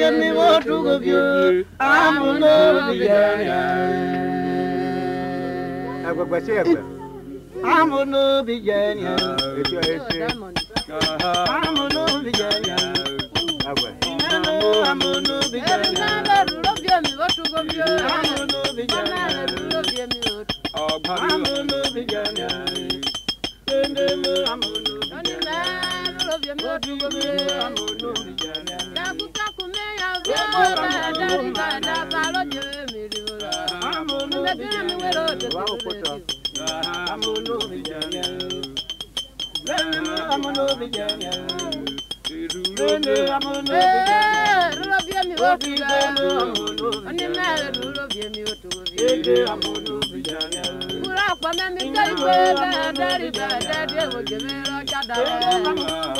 bia mi wo tugo bio amuno bia ya agbagba se agba amuno bia ya eti eti amuno bia ya agba amuno bia ya amuno bia amuno bia Kura kwa mẹ́mi tẹ́ ìwé bẹ́ẹ̀ dẹ́rì bẹ́ẹ̀ dẹ́rì èwòjì mi rọ́jà dàrọ́.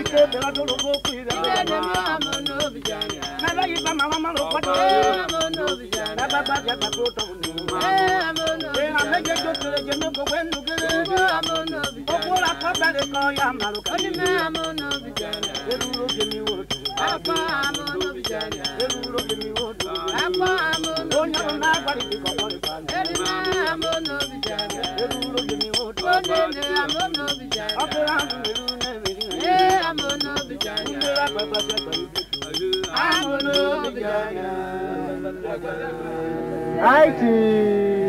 Ike bela dolo bo kuida. Ike ne mo amo no bijanya. Na ba yiba mama malo kwato. Amo no bijanya. Na ba ba ja ba ko to no. Amo no. E na me je jo tere je me ko wen no gele. Amo no bijanya. Opo la ko ba le ko ya malo ka. Aiti.